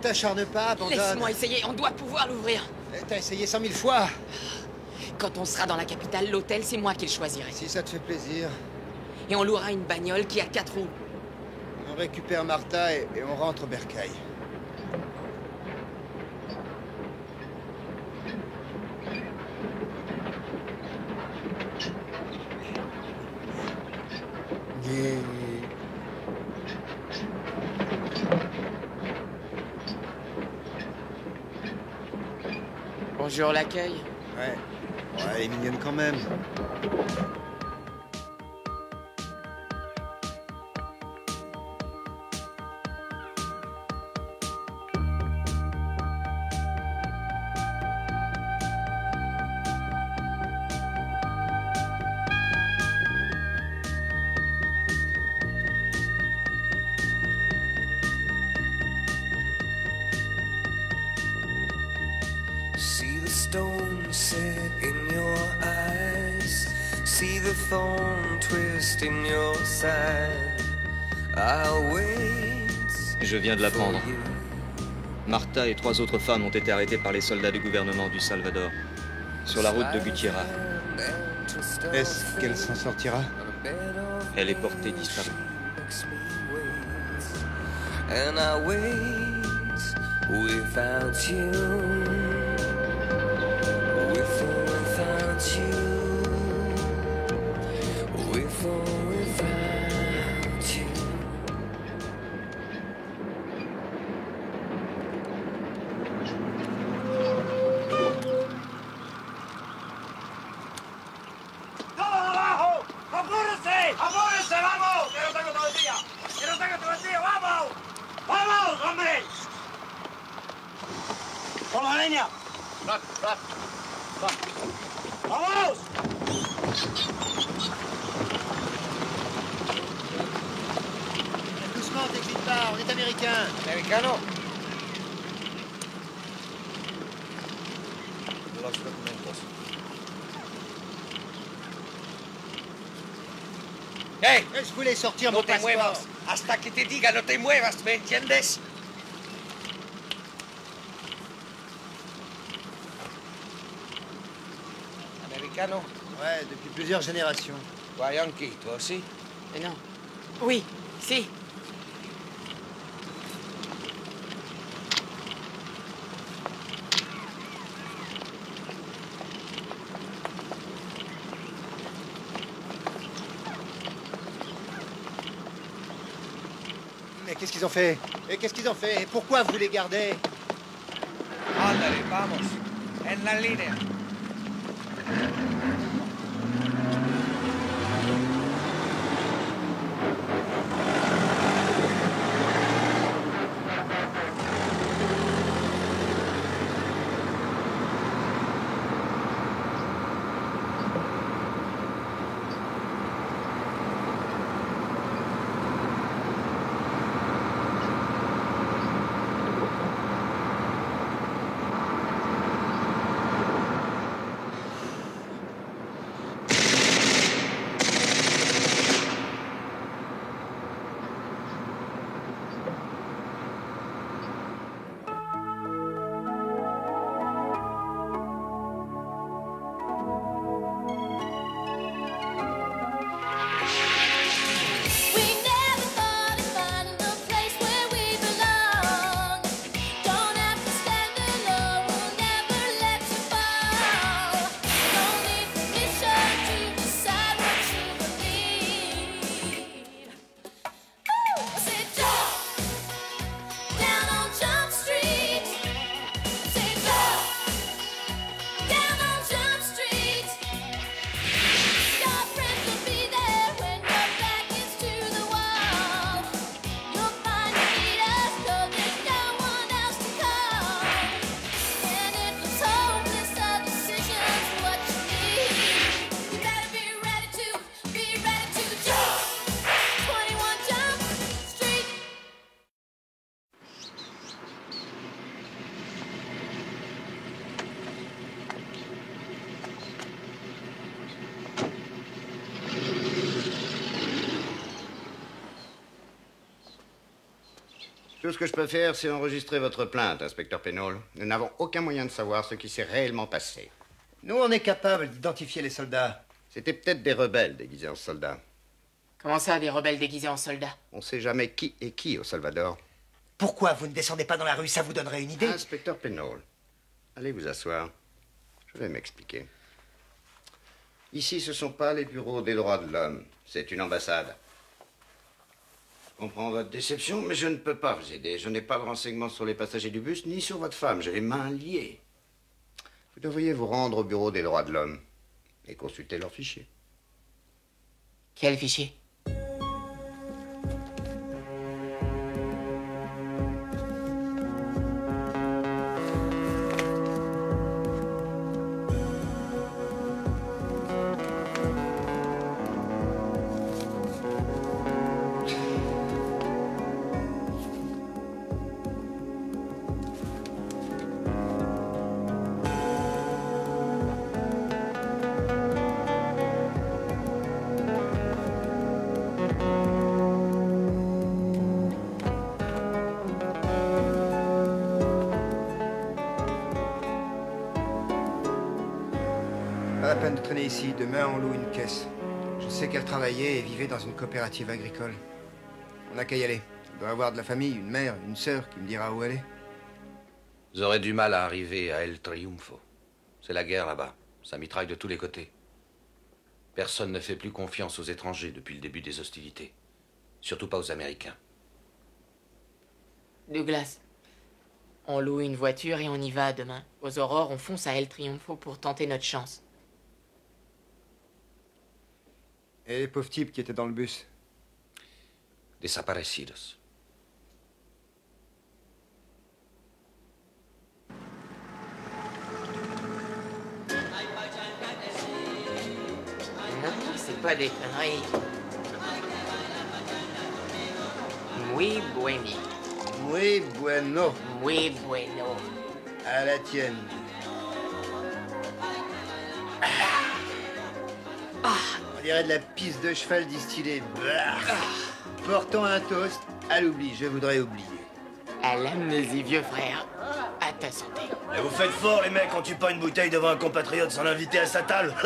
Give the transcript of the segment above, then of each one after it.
t'acharne pas, abandonne. Laisse-moi essayer, on doit pouvoir l'ouvrir. T'as essayé cent mille fois. Quand on sera dans la capitale, l'hôtel, c'est moi qui le choisirai. Si ça te fait plaisir, Et on louera une bagnole qui a quatre roues. on récupère Martha et, et on rentre au bercail. Bonjour l'accueil. Ouais. Ouais, elle est mignonne quand même. See stone set in your eyes. See the thorn twist in your side. I'll wait. Je viens de l'apprendre. Martha et trois autres femmes ont été arrêtées par les soldats du gouvernement du Salvador, sur la route de Gutiérrez. Est-ce qu'elle s'en sortira? Elle est portée disparue. And I wait without you. Los documentos. ¡Hey! Je voulais sortir No mon te passeport. muevas hasta que te diga no te muevas, ¿me entiendes? Americano. Ouais, depuis plusieurs générations. Toi, Yankee, toi aussi Mais non. Oui, si. Qu'ils ont fait Et qu'est-ce qu'ils ont fait Et pourquoi vous les gardez Ándale, vamos. En la línea. Tout ce que je peux faire, c'est enregistrer votre plainte, inspecteur Pénol. Nous n'avons aucun moyen de savoir ce qui s'est réellement passé. Nous, on est capable d'identifier les soldats. C'était peut-être des rebelles déguisés en soldats. Comment ça, des rebelles déguisés en soldats? On sait jamais qui est qui au Salvador. Pourquoi vous ne descendez pas dans la rue? Ça vous donnerait une idée Inspecteur Pénol, allez vous asseoir. Je vais m'expliquer. Ici, ce ne sont pas les bureaux des droits de l'homme. C'est une ambassade. Je comprends votre déception, mais je ne peux pas vous aider. Je n'ai pas de renseignements sur les passagers du bus, ni sur votre femme. J'ai les mains liées. Vous devriez vous rendre au bureau des droits de l'homme et consulter leurs fichiers. Quel fichier? Vivait dans une coopérative agricole. On n'a qu'à y aller. Elle doit avoir de la famille, une mère, une sœur qui me dira où elle est. Vous aurez du mal à arriver à El Triunfo. C'est la guerre là-bas. Ça mitraille de tous les côtés. Personne ne fait plus confiance aux étrangers depuis le début des hostilités. Surtout pas aux Américains. Douglas, on loue une voiture et on y va demain. Aux aurores, on fonce à El Triunfo pour tenter notre chance. Et les pauvres types qui étaient dans le bus. Desaparecidos. Non, c'est pas des conneries. Muy bueni. Muy bueno. Muy bueno. À la tienne. On dirait de la pisse de cheval distillée. Bah. Portons un toast à l'oubli. Je voudrais oublier. À l'amnésie, vieux frère. À ta santé. Et vous faites fort, les mecs, quand tu pas une bouteille devant un compatriote sans l'inviter à sa table.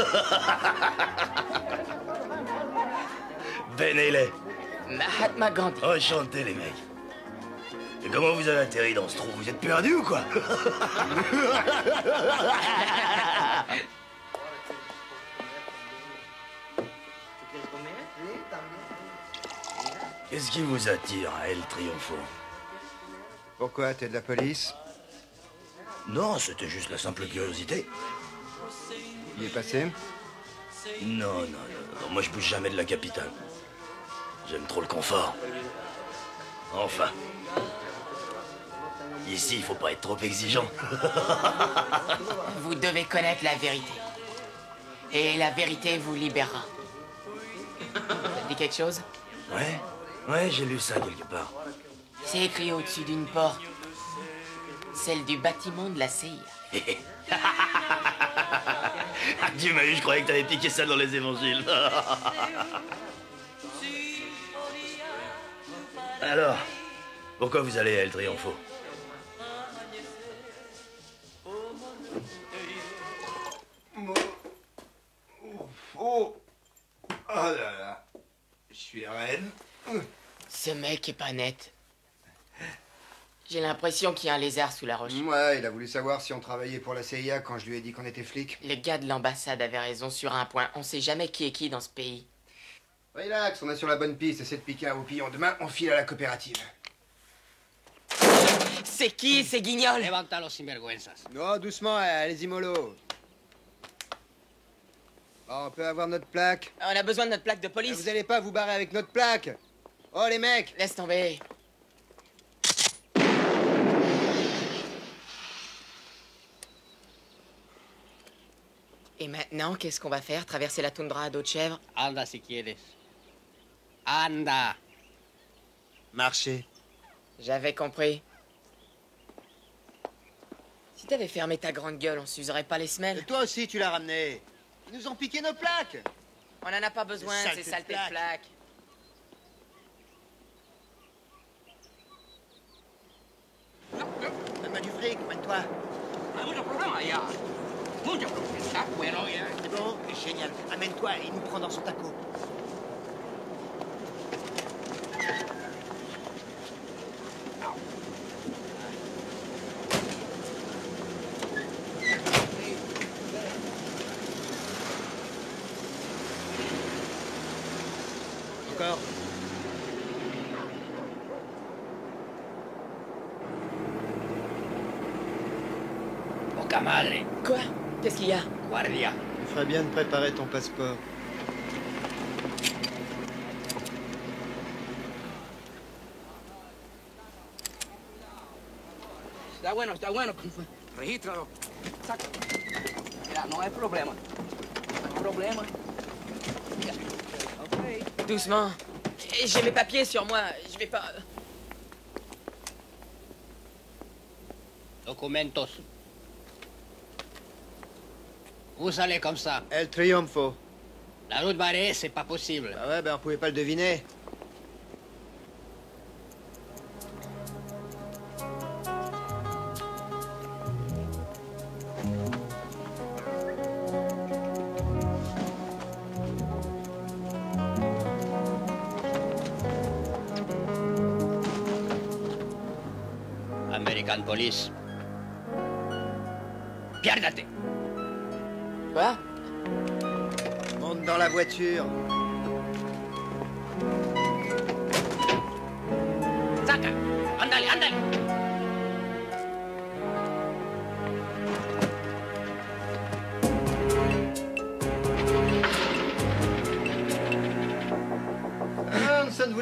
Benele. Mahatma Gandhi. Enchanté, les mecs. Et comment vous avez atterri dans ce trou? Vous êtes perdu ou quoi? Qu'est-ce qui vous attire à El Triunfo Pourquoi T'es de la police Non, c'était juste la simple curiosité. Il est passé Non, non, non, moi je bouge jamais de la capitale. J'aime trop le confort. Enfin. Ici, il faut pas être trop exigeant. Vous devez connaître la vérité. Et la vérité vous libérera. Ça te dit quelque chose? Ouais, ouais, j'ai lu ça quelque part. C'est écrit au-dessus d'une porte. Celle du bâtiment de la CIA. Dieu m'a eu, je croyais que t'avais piqué ça dans les évangiles. Alors, pourquoi vous allez à El Triunfo? Oh Oh là là Je suis reine. Ce mec est pas net. J'ai l'impression qu'il y a un lézard sous la roche. Ouais, il a voulu savoir si on travaillait pour la CIA quand je lui ai dit qu'on était flics. Le gars de l'ambassade avait raison sur un point. On sait jamais qui est qui dans ce pays. Relax, on est sur la bonne piste, essaie de piquer un roupillon. Demain, on file à la coopérative. C'est qui ces guignols? Non, doucement, allez-y mollo. Bon, on peut avoir notre plaque. On a besoin de notre plaque de police. Vous allez pas vous barrer avec notre plaque Oh les mecs Laisse tomber. Et maintenant, qu'est-ce qu'on va faire? Traverser la toundra à dos de chèvre? Anda si quieres. Anda. Marchez. J'avais compris. Si t'avais fermé ta grande gueule, on s'userait pas les Et semelles. toi aussi, tu l'as ramené. Ils nous ont piqué nos plaques. On en a pas besoin, ces saletés de plaques. plaques. Dammi di frigo, ma qua. Ma non c'è problema, ya. Non c'è problema. Sacco, eroe. C'est bon, génial. Amène-toi et ah, nous prenons son taco. Quoi? Qu'est-ce qu'il y a? Guardia. Il ferait bien de préparer ton passeport. Está bueno, está bueno. Regístralo. Saca. Mira, no hay problema. No hay problema. Ya. Ok. Doucement. J'ai mes papiers sur moi. Je vais pas. Documentos. Vous allez comme ça. El Triunfo. La route barrée, c'est pas possible. Ah ouais, ben on pouvait pas le deviner.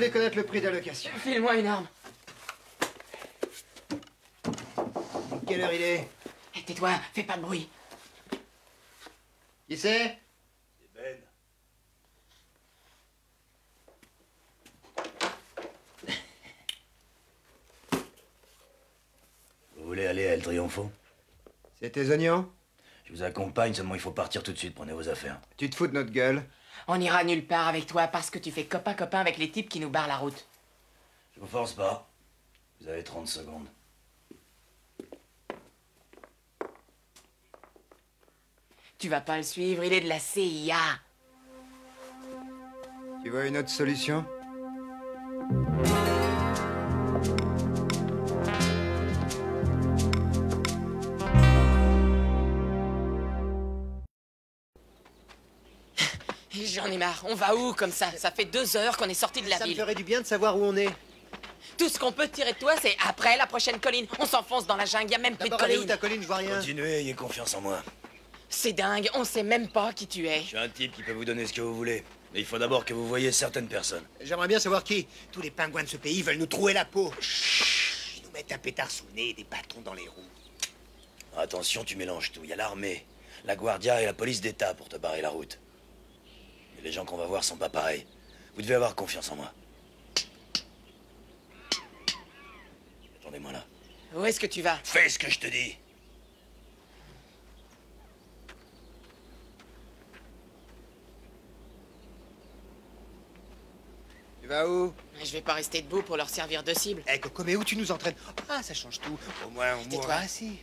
Voulait connaître le prix d'allocation. File-moi une arme. Quelle heure il est? Eh, Tais-toi, fais pas de bruit. Qui c'est? Vous voulez aller à El Triunfo? C'est tes oignons? Je vous accompagne, seulement il faut partir tout de suite, prenez vos affaires. Tu te fous de notre gueule On ira nulle part avec toi parce que tu fais copain-copain avec les types qui nous barrent la route. Je vous force pas. Vous avez 30 secondes. Tu vas pas le suivre, il est de la CIA. Tu vois une autre solution? Marre. On va où comme ça? Ça fait deux heures qu'on est sorti de la Ça me ville. ferait du bien de savoir où on est. Tout ce qu'on peut tirer de toi, c'est après la prochaine colline. On s'enfonce dans la jungle, y a même plus de est où colline. ta colline? Je vois rien. Continuez, ayez confiance en moi. C'est dingue, on sait même pas qui tu es. Je suis un type qui peut vous donner ce que vous voulez. Mais il faut d'abord que vous voyiez certaines personnes. J'aimerais bien savoir qui. Tous les pingouins de ce pays veulent nous trouer la peau. Chut, Ils nous mettent un pétard sous le nez et des bâtons dans les roues. Attention, tu mélanges tout. Il y a l'armée, la Guardia et la police d'État pour te barrer la route. Les gens qu'on va voir sont pas pareils. Vous devez avoir confiance en moi. Attendez-moi là. Où est-ce que tu vas? Fais ce que je te dis. Tu vas où? Je vais pas rester debout pour leur servir de cible. Eh, Coco, mais où tu nous entraînes? Ah, ça change tout. Au moins, on Tais-toi. mourra assis.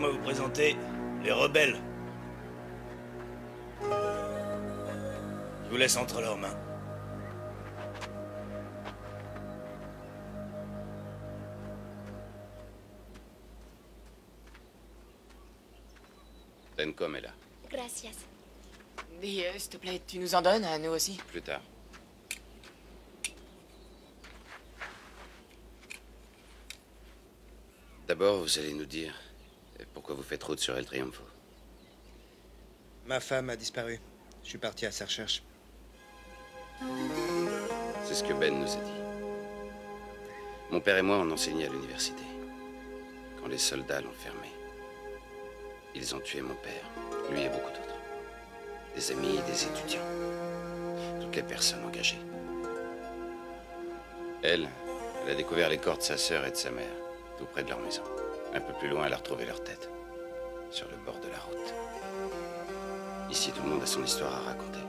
Laissez-moi vous présenter les rebelles. Je vous laisse entre leurs mains. Tencom est là. Gracias. Dis, euh, s'il te plaît, tu nous en donnes à nous aussi Plus tard. D'abord, vous allez nous dire euh, pourquoi vous faites route sur El Triunfo. Ma femme a disparu. Je suis parti à sa recherche. C'est ce que Ben nous a dit. Mon père et moi, on enseignait à l'université. Quand les soldats l'ont fermé, ils ont tué mon père, lui et beaucoup d'autres. Des amis et des étudiants. Toutes les personnes engagées. Elle, Elle a découvert les corps de sa sœur et de sa mère, tout près de leur maison. Un peu plus loin, elle a retrouvé leur tête, sur le bord de la route. Ici, tout le monde a son histoire à raconter.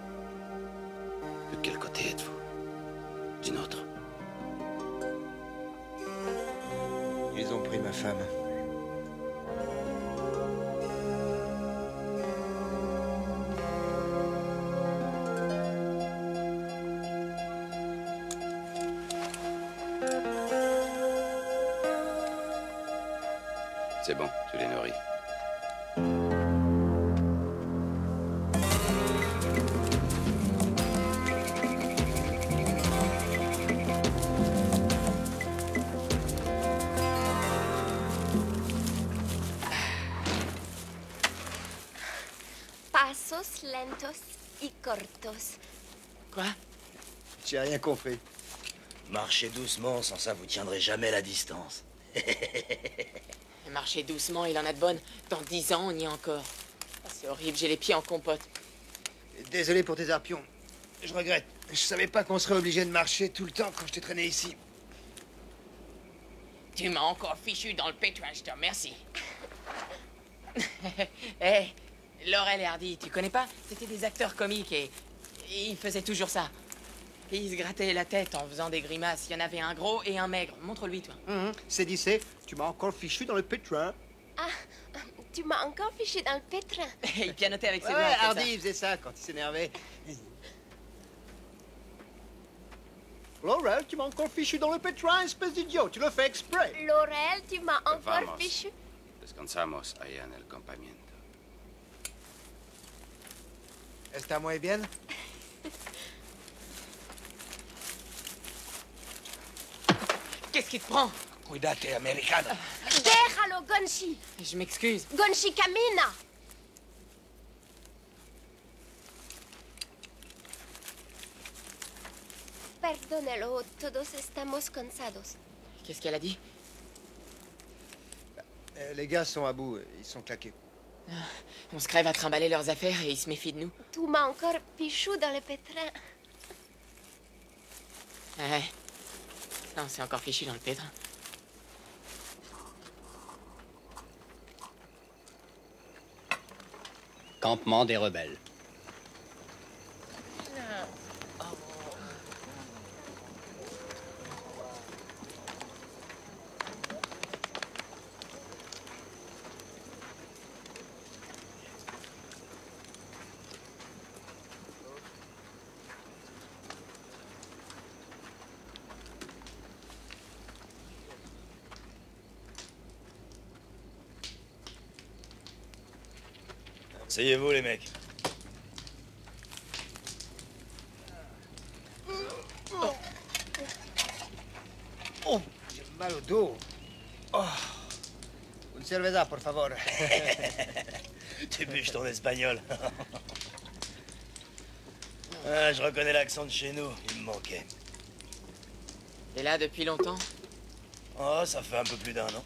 De quel côté êtes-vous? Du nôtre Ils ont pris ma femme. Marchez doucement, sans ça vous tiendrez jamais la distance. Marchez doucement, il en a de bonnes. Dans dix ans, on y est encore. Ah, c'est horrible, j'ai les pieds en compote. Désolé pour tes arpions. Je regrette. Je savais pas qu'on serait obligé de marcher tout le temps quand je t'ai traîné ici. Tu m'as encore fichu dans le pétrin, je te remercie. Hé, Laurel et Hardy, tu connais pas? C'était des acteurs comiques et... et ils faisaient toujours ça. Et ils se grattaient la tête en faisant des grimaces. Il y en avait un gros et un maigre. Montre-lui, toi. C'est dit, c'est. Tu m'as encore fichu dans le pétrin. Ah, tu m'as encore fiché dans le pétrin. il pianotait avec ses Ouais, doigts. ça. Hardy, il faisait ça quand il s'énervait. Laurel, tu m'as encore fichu dans le pétrin, espèce d'idiot. Tu le fais exprès. Laurel, tu m'as encore Vamos. fichu. Descansamos allá en el campamento. Está muy bien? Qu'est-ce qui te prend Cuidate, americano. Déjalo, Gonshi. Je m'excuse. Gonshi, camina. Perdónelo, todos estamos cansados. Qu'est-ce qu'elle a dit Euh, les gars sont à bout. Ils sont claqués. On se crève à trimballer leurs affaires et ils se méfient de nous. Tu m'as encore fichu dans le pétrin. Ouais. Non, c'est encore fichu dans le pétrin. Campement des rebelles. Asseyez-vous, les mecs. Oh, j'ai mal au dos. Oh. Une cerveza, por favor. tu bûches ton espagnol. ah, je reconnais l'accent de chez nous. Il me manquait. Et là, depuis longtemps? Oh, ça fait un peu plus d'un an.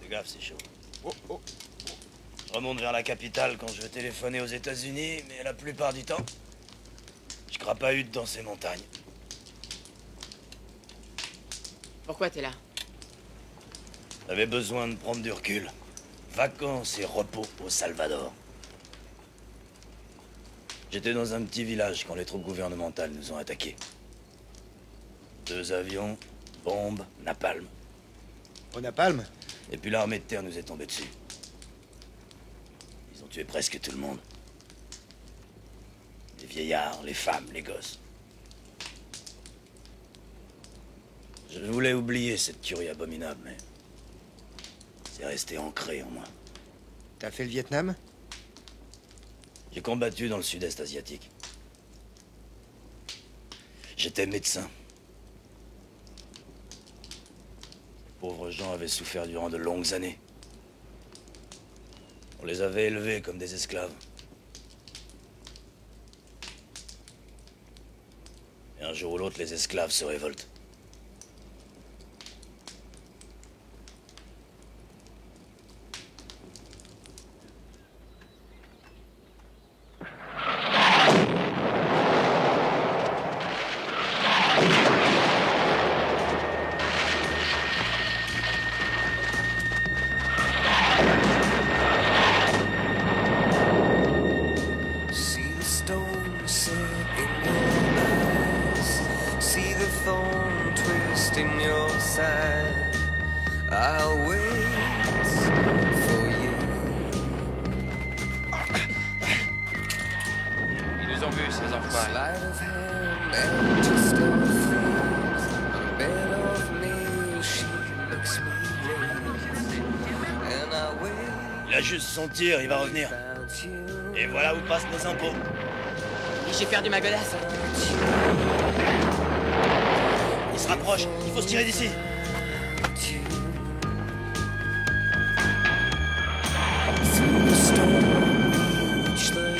Fais gaffe, c'est chaud. Oh, Je remonte vers la capitale quand je veux téléphoner aux États-Unis, mais la plupart du temps, je crapahute dans ces montagnes. Pourquoi t'es là? J'avais besoin de prendre du recul. Vacances et repos au Salvador. J'étais dans un petit village quand les troupes gouvernementales nous ont attaqués. Deux avions, bombes, napalm. Au napalm? Et puis l'armée de terre nous est tombée dessus. Ils ont tué presque tout le monde. Les vieillards, les femmes, les gosses. Je voulais oublier cette tuerie abominable, mais c'est resté ancré en moi. T'as fait le Vietnam? J'ai combattu dans le sud-est asiatique. J'étais médecin. Les pauvres gens avaient souffert durant de longues années. On les avait élevés comme des esclaves. Et un jour ou l'autre, les esclaves se révoltent. In your side. I'll wait for you. Ils nous ont vus, ces enfoirés. Wait Il a juste son tir, il va revenir. Et voilà où passent nos impôts. Et j'ai perdu ma godasse. Il rapproche, il faut se tirer d'ici. Through the storm, reach the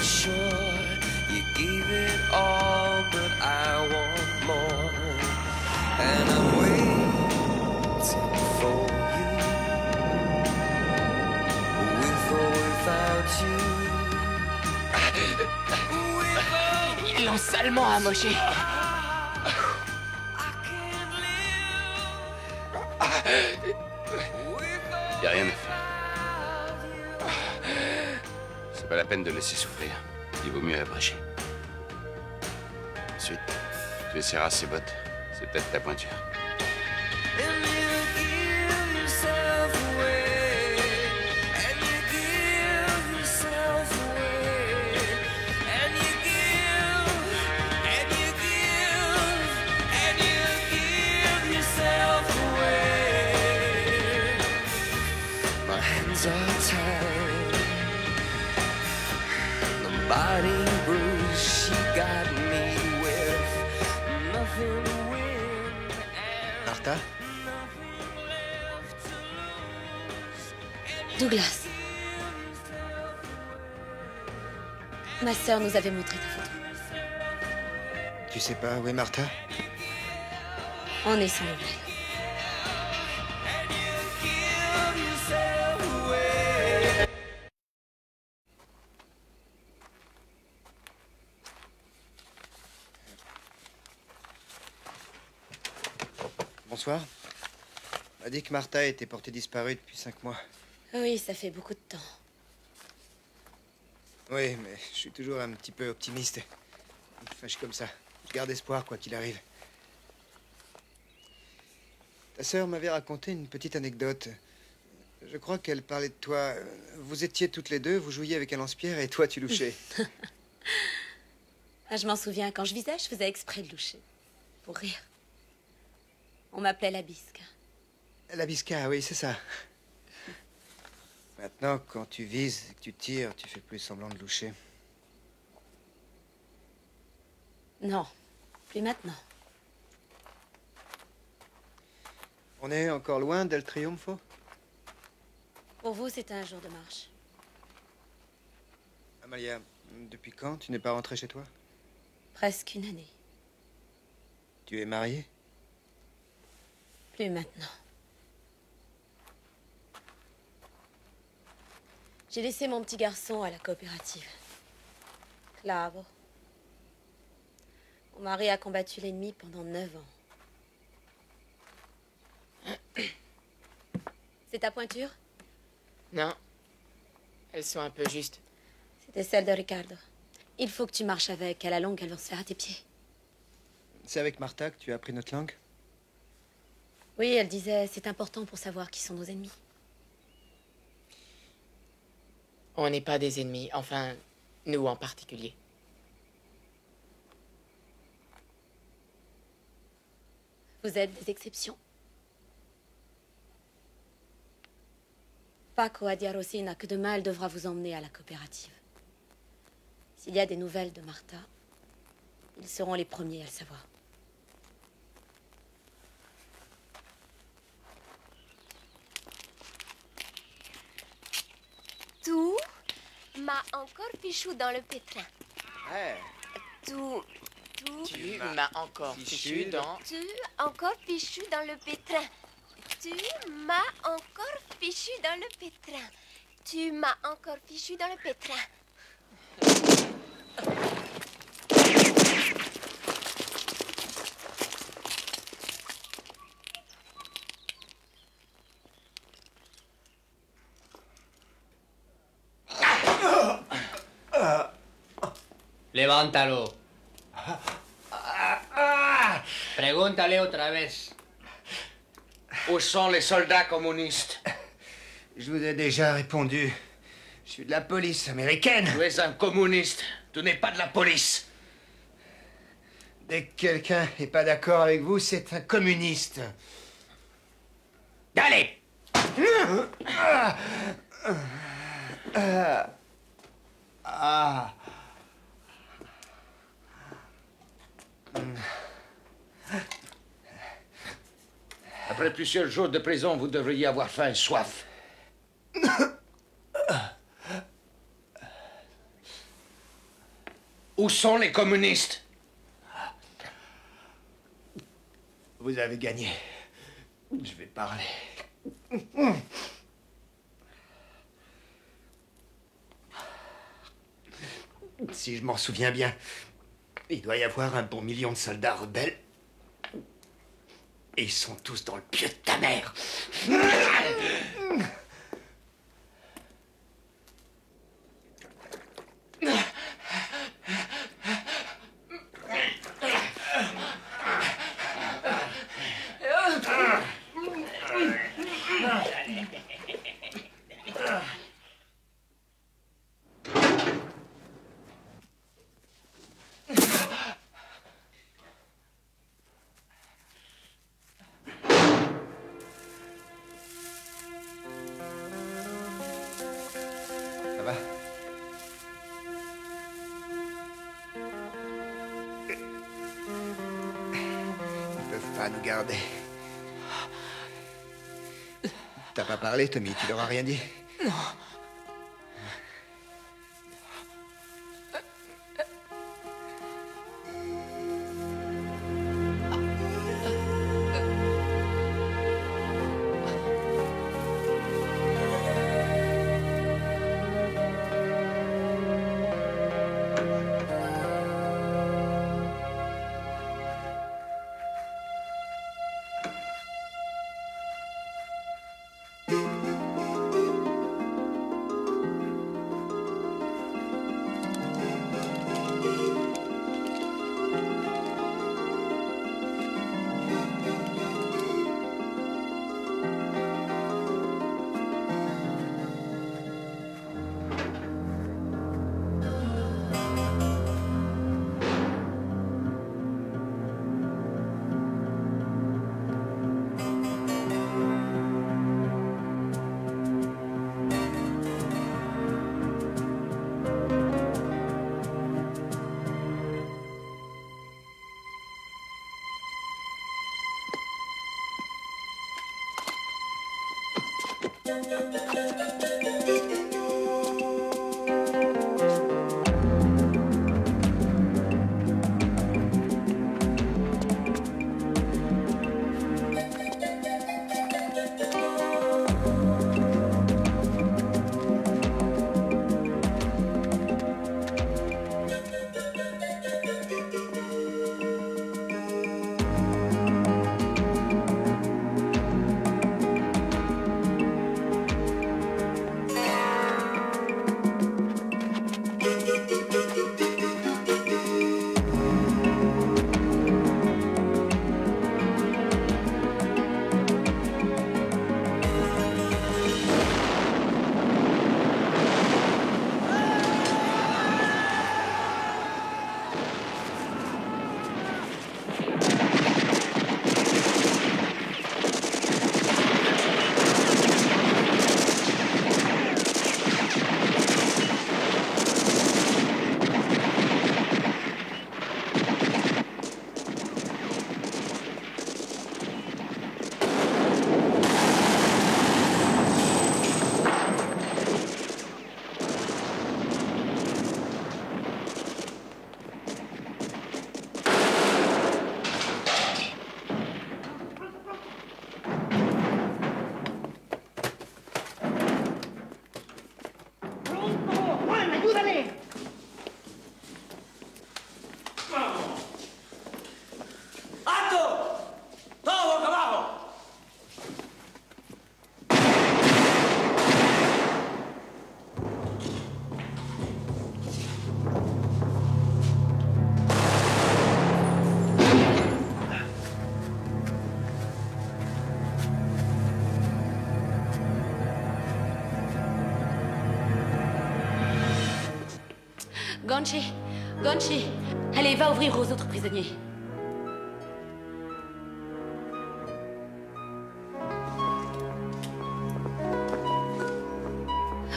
tu essaieras ses bottes. C'est peut-être ta pointure. Sœur nous avait montré ta photo. Tu sais pas où est Martha? On est sans nouvelles. Bonsoir. On m'a dit que Martha était portée disparue depuis cinq mois. Oui, ça fait beaucoup de temps. Oui, mais je suis toujours un petit peu optimiste. Enfin, je suis comme ça. Je garde espoir, quoi qu'il arrive. Ta sœur m'avait raconté une petite anecdote. Je crois qu'elle parlait de toi. Vous étiez toutes les deux, vous jouiez avec un lance-pierre et toi, tu louchais. Ah, je m'en souviens, quand je visais, je faisais exprès de loucher. Pour rire. On m'appelait la bisque. La bisca, oui, c'est ça. Maintenant, quand tu vises et que tu tires, tu fais plus semblant de loucher. Non, plus maintenant. On est encore loin d'El Triunfo? Pour vous, c'est un jour de marche. Amalia, depuis quand tu n'es pas rentrée chez toi? Presque une année. Tu es mariée? Plus maintenant. J'ai laissé mon petit garçon à la coopérative. Clavo. Mon mari a combattu l'ennemi pendant neuf ans. C'est ta pointure? Non. Elles sont un peu justes. C'était celle de Ricardo. Il faut que tu marches avec. À la longue, elle va se faire à tes pieds. C'est avec Martha que tu as appris notre langue? Oui, elle disait, c'est important pour savoir qui sont nos ennemis. On n'est pas des ennemis. Enfin, nous en particulier. Vous êtes des exceptions? Paco Adiarosina, que demain elle devra vous emmener à la coopérative. S'il y a des nouvelles de Martha, ils seront les premiers à le savoir. Tout m'a encore fichu dans le pétrin. Ouais. Tout, tout, Tu m'as encore fichu dans... tu encore fichu dans le pétrin. Tu m'as encore fichu dans le pétrin. Tu m'as encore fichu dans le pétrin. Levántalo. Pregúntale otra vez. Où sont les soldats communistes Je vous ai déjà répondu. Je suis de la police américaine. Tu es un communiste. Tu n'es pas de la police. Dès que quelqu'un n'est pas d'accord avec vous, c'est un communiste. Allez Ah. Ah. Ah. Après plusieurs jours de prison, vous devriez avoir faim et soif. Où sont les communistes? Vous avez gagné. Je vais parler. Si je m'en souviens bien, il doit y avoir un bon million de soldats rebelles. Et ils sont tous dans le pieu de ta mère. Parlé, Tommy Tu leur as rien dit Non. Allez, va ouvrir aux autres prisonniers.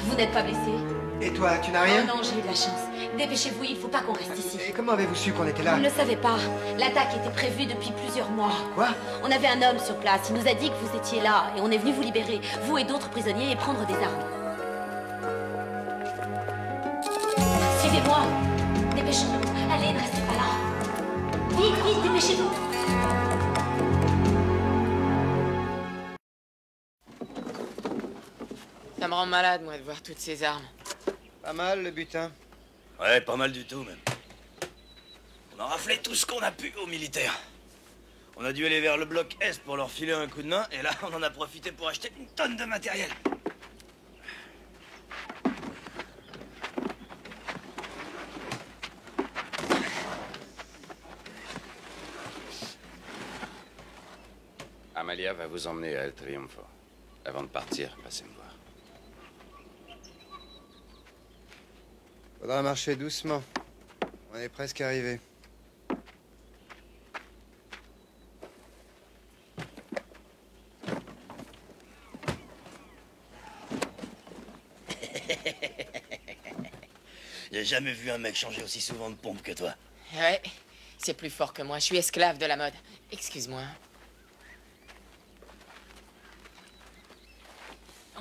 Vous n'êtes pas blessé Et toi, tu n'as rien Oh non, j'ai eu de la chance. Dépêchez-vous, il faut pas qu'on reste ici. Et comment avez-vous su qu'on était là On ne le savait pas. L'attaque était prévue depuis plusieurs mois. Quoi On avait un homme sur place. Il nous a dit que vous étiez là et on est venu vous libérer, vous et d'autres prisonniers, et prendre des armes. Suivez-moi. Allez, ne restez pas là. Vite, vite, dépêchez-vous. Ça me rend malade, moi, de voir toutes ces armes. Pas mal le butin. Ouais, pas mal du tout, même. On a raflé tout ce qu'on a pu aux militaires. On a dû aller vers le bloc Est pour leur filer un coup de main, et là, on en a profité pour acheter une tonne de matériel. Va vous emmener à El Triunfo. Avant de partir, passez me voir. Faudra marcher doucement. On est presque arrivé. J'ai jamais vu un mec changer aussi souvent de pompe que toi. Ouais, c'est plus fort que moi. Je suis esclave de la mode. Excuse-moi.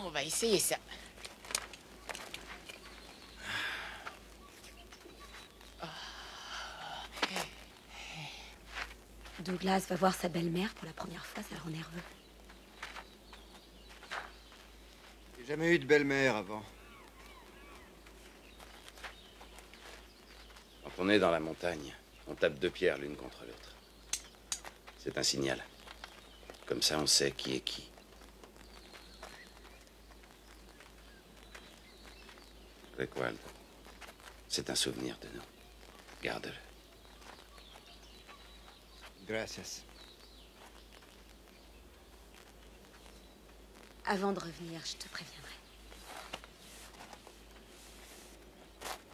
On va essayer ça. Douglas va voir sa belle-mère pour la première fois, ça le rend nerveux. J'ai jamais eu de belle-mère avant. Quand on est dans la montagne, on tape deux pierres l'une contre l'autre. C'est un signal. Comme ça, on sait qui est qui. C'est un souvenir de nous. Garde-le. Gracias. Avant de revenir, je te préviendrai.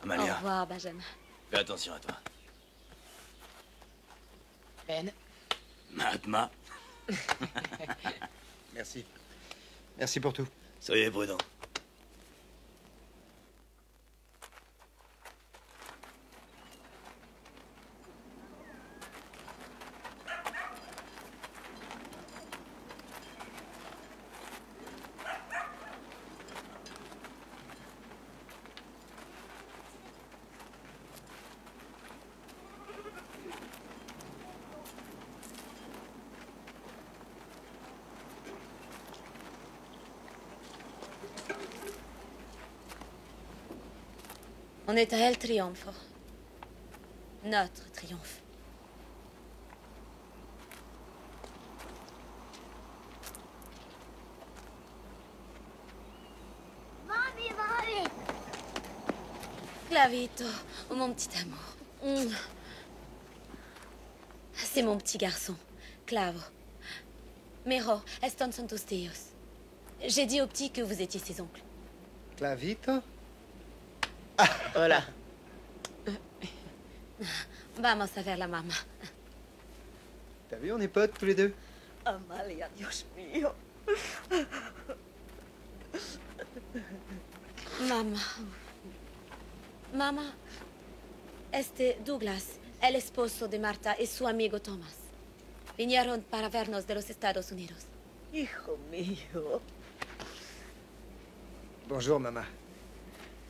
Au Amalia, revoir, Benjamin. fais attention à toi. Ben, Mahatma, Merci. Merci pour tout. soyez prudents. On est à El Triunfo. Notre triomphe. Mami, mami. Clavito, oh, mon petit amour. Mm. C'est mon petit garçon, Clavo. Mero, eston son tus tíos. J'ai dit au petit que vous étiez ses oncles. Clavito? Hola. Vamos a ver la mamá. T'as vu, on est potes tous les deux Amalia, Dios mío. Mamá. Mamá. Este Douglas, el esposo de Marta, y su amigo Thomas. Vinieron para vernos de los Estados Unidos. Hijo mío, Bonjour, maman.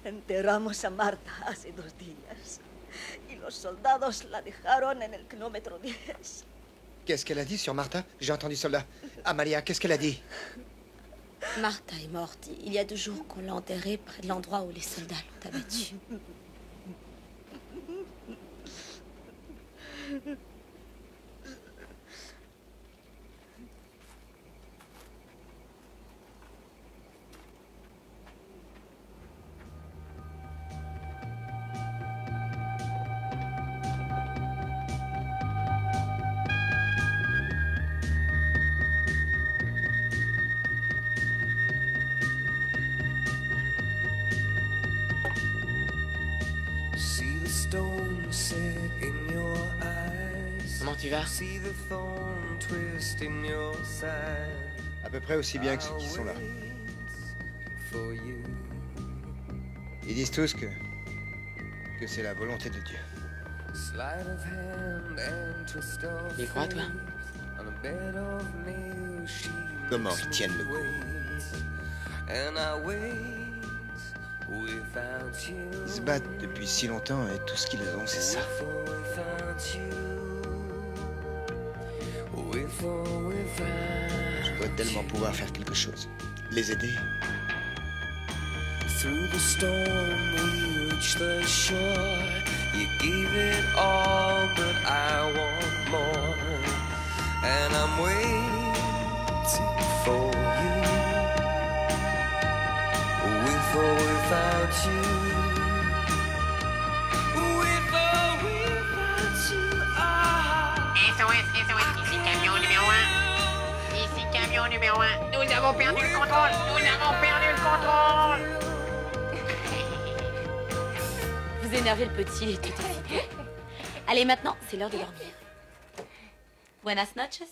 Enterramos a Marta hace dos días. Y los soldados la dejaron en el kilómetro 10. Qu'est-ce qu'elle a dit sur Martha J'ai entendu soldat. Amalia, qu'est-ce qu'elle a dit Martha est morte il y a deux jours qu'on l'a enterrée près de l'endroit où les soldats l'ont abattue. Comment tu vas? See the thorn twist in your side. À peu près aussi bien que ceux qui sont là. Ils disent tous que. que c'est la volonté de Dieu. Sleight of hand and twist of Y crois, toi? On a bed of nails, she Comment ils tiennent le coup? Ils se battent depuis si longtemps et tout ce qu'ils ont, c'est ça. Je dois tellement pouvoir faire quelque chose. Les aider. Through the storm, we reach the shore. You gave it all, but I want more. And I'm waiting for you. With or without you. With or without you. Ah. SOS, SOS, ici camion numéro 1. Ici camion numéro 1. Nous avons perdu le contrôle. Nous avons perdu le contrôle. Vous énervez le petit, il est tout excité. Allez, maintenant, c'est l'heure de dormir. Buenas noches.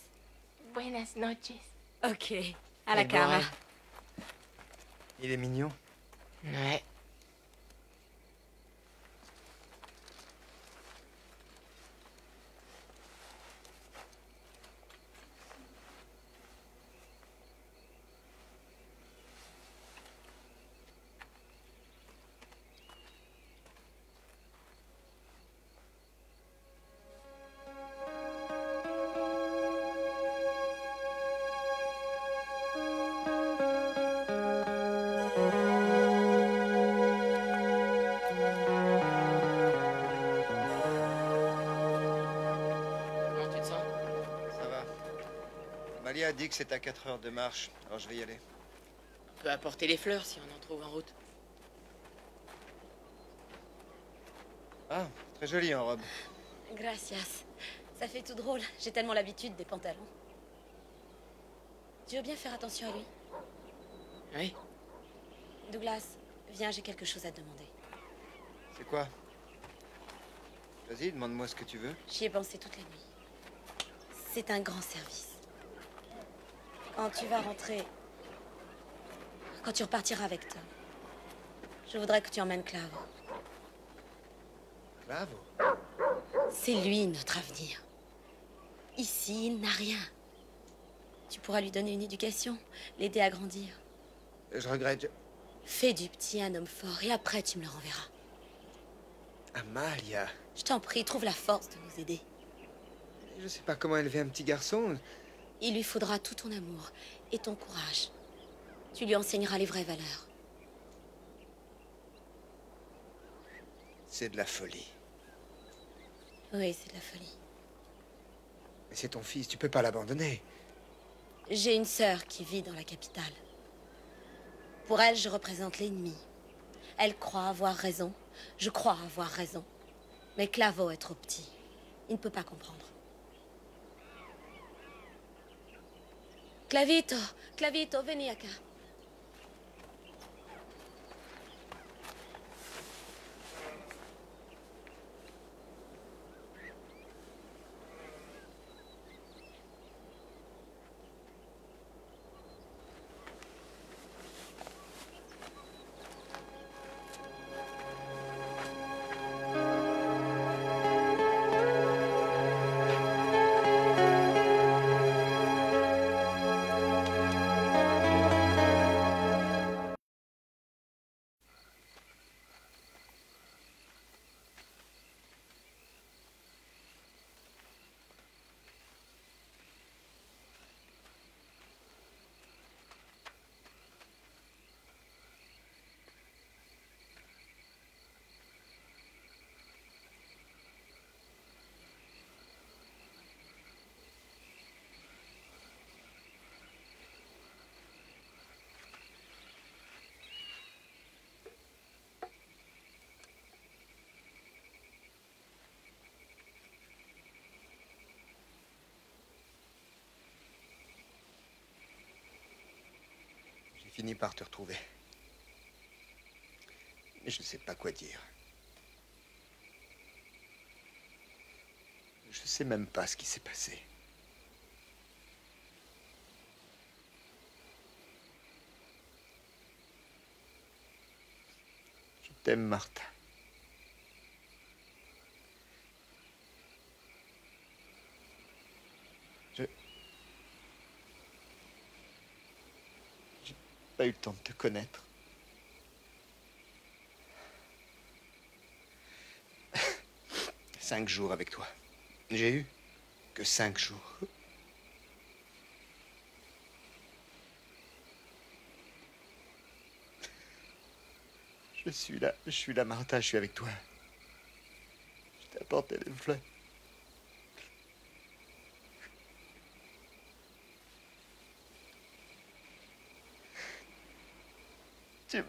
Buenas noches. Ok, à la cama. Il est mignon. Ouais. Comment dit que c'est à 4 heures de marche, alors je vais y aller. On peut apporter les fleurs si on en trouve en route. Ah, très joli en robe. Gracias. Ça fait tout drôle. J'ai tellement l'habitude des pantalons. Tu veux bien faire attention à lui? Oui. Douglas, viens, j'ai quelque chose à te demander. C'est quoi? Vas-y, demande-moi ce que tu veux. J'y ai pensé toute la nuit. C'est un grand service. Quand tu vas rentrer. Quand tu repartiras avec Tom. Je voudrais que tu emmènes Clave. Bravo. C'est lui notre avenir. Ici, il n'a rien. Tu pourras lui donner une éducation, l'aider à grandir. Je regrette. je- Fais du petit un homme fort et après tu me le renverras. Amalia. Je t'en prie, trouve la force de nous aider. Je sais pas comment élever un petit garçon. Il lui faudra tout ton amour et ton courage. Tu lui enseigneras les vraies valeurs. C'est de la folie. Oui, c'est de la folie. Mais c'est ton fils, tu peux pas l'abandonner. J'ai une sœur qui vit dans la capitale. Pour elle, je représente l'ennemi. Elle croit avoir raison. Je crois avoir raison. Mais Clavo est trop petit. Il ne peut pas comprendre. Clavito, Clavito, venez acá. Fini par te retrouver. Mais je ne sais pas quoi dire. Je sais même pas ce qui s'est passé. Je t'aime, Martha. Je. J'ai pas eu le temps de te connaître. Cinq jours avec toi. J'ai eu que cinq jours. Je suis là, je suis là, Martha, je suis avec toi. Je t'ai apporté des fleurs. Tu.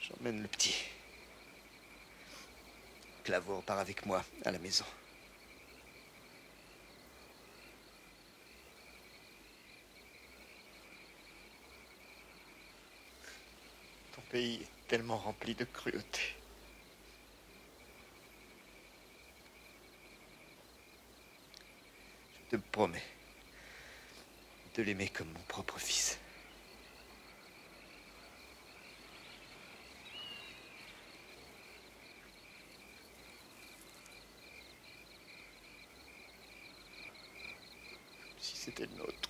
J'emmène le petit. Claveau part avec moi à la maison. Ton pays est tellement rempli de cruauté. Te promets de l'aimer comme mon propre fils. Si c'était le nôtre.